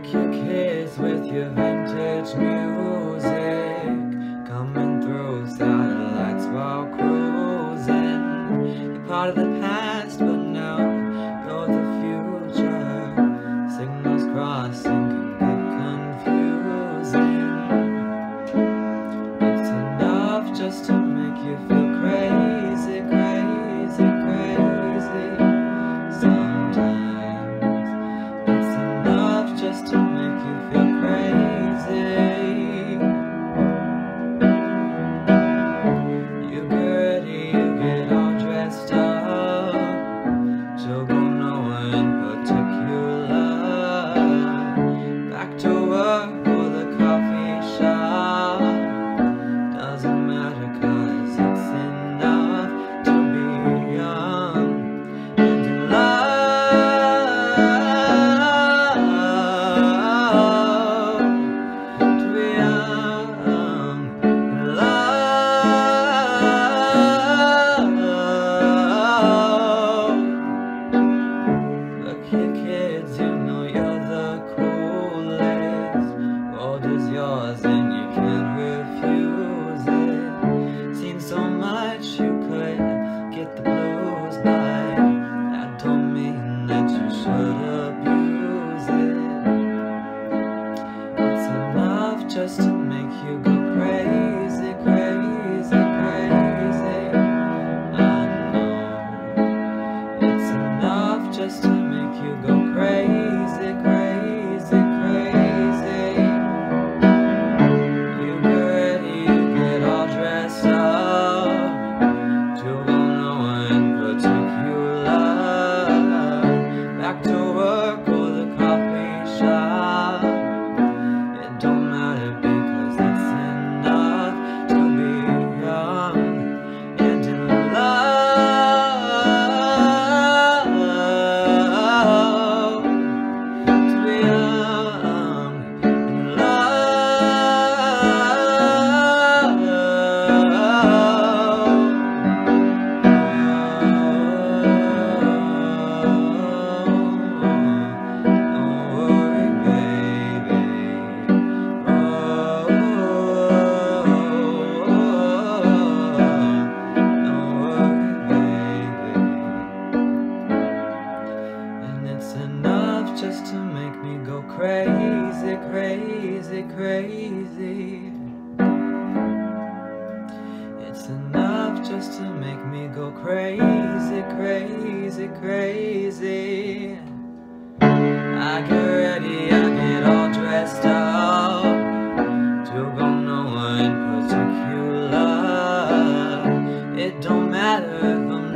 Rock your kids with your vintage music Coming through satellites while cruising. You're part of the just much you could get the blues by. That don't mean that you should abuse it. It's enough just to crazy, crazy, crazy. It's enough just to make me go crazy, crazy, crazy. I get ready, I get all dressed up to go nowhere in particular. It don't matter if I'm